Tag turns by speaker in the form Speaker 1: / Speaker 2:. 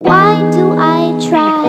Speaker 1: Why do I try?